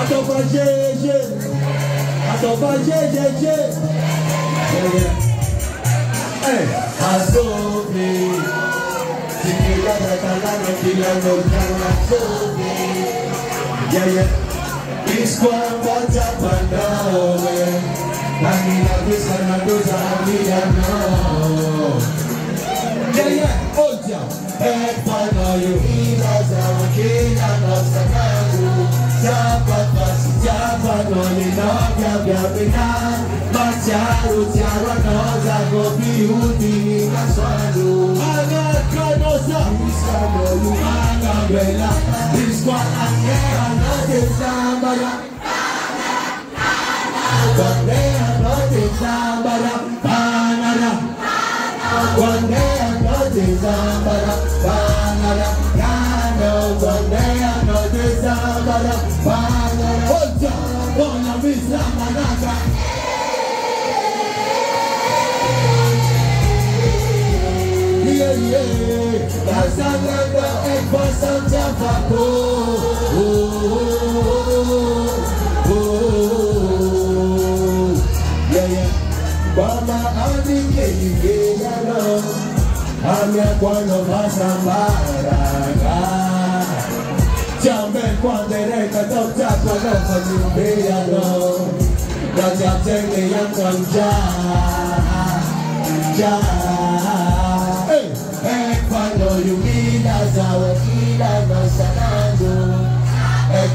Atọ́fà jẹ́jẹ́ Atọ́fà jẹ́jẹ́jẹ́ Asobi Tiki lada kalana kilano kana sobi Yeah yeah Iskwamba tapanda sanagu Japa pasi japa no ni Amya kwano masambaraka Jambe Hey, hey, kwano yumina zawe ila masanando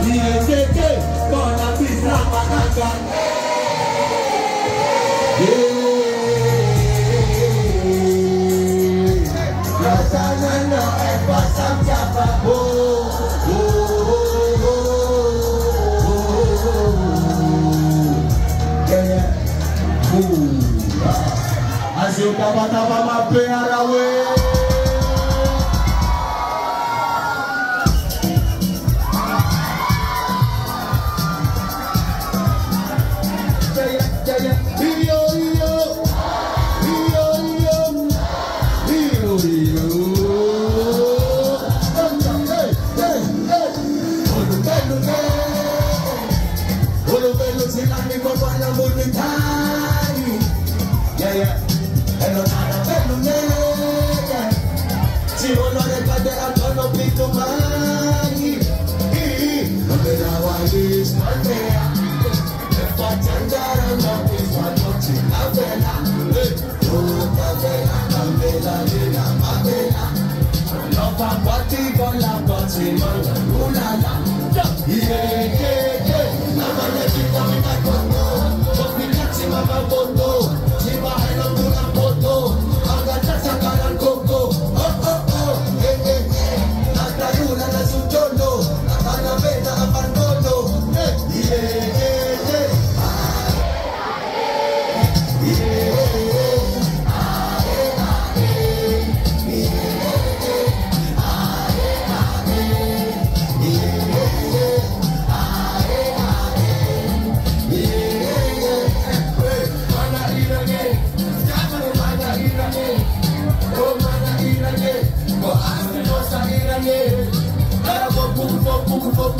kwande ano de sambada Panala Ano kwande ano de sambada Iye keke Kona pisa manaka Asio tapa-tapa mape arawe Jaya, Tí wọ́n lọ rẹ̀ pàdé àtọ́nà bí tó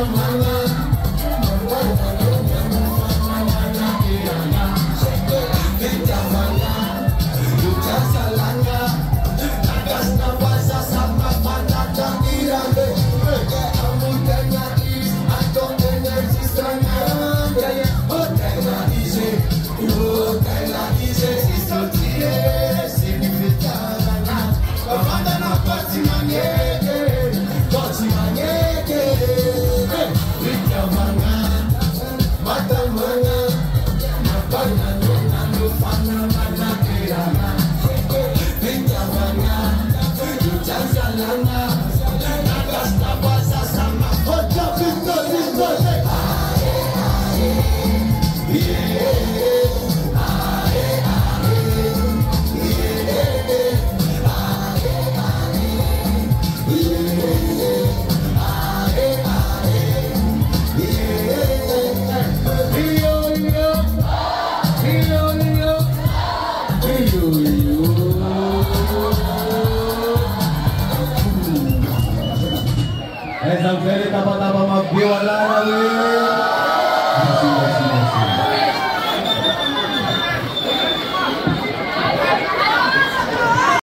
Ramana. Isang seri tapat-tapat mag-view. Wala na.